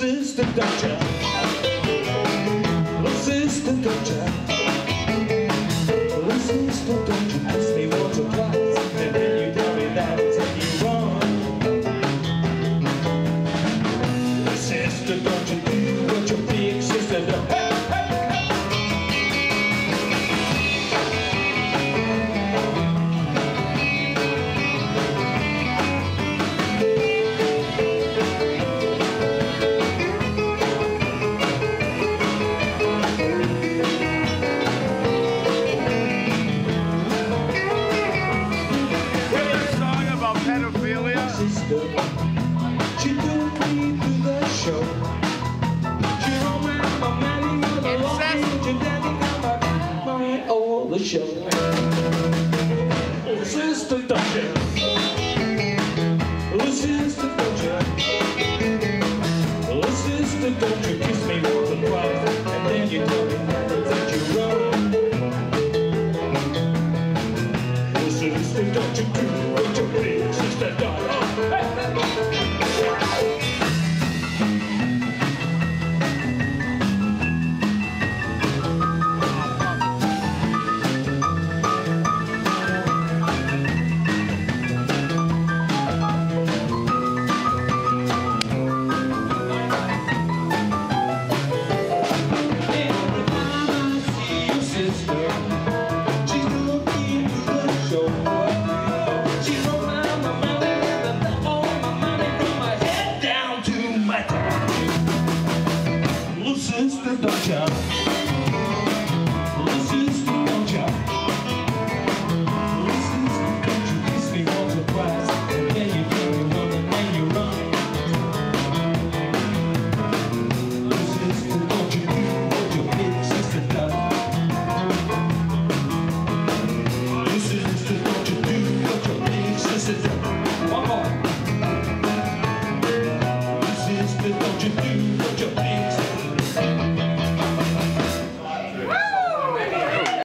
sister, don't? Little sister, don't? Little sister, don't? Ask me what sister. She took me to the show. She my my all the show. Oh, sister, don't you? Oh, sister, don't you? Oh, sister, don't you kiss me twice and then you tell me don't you? up.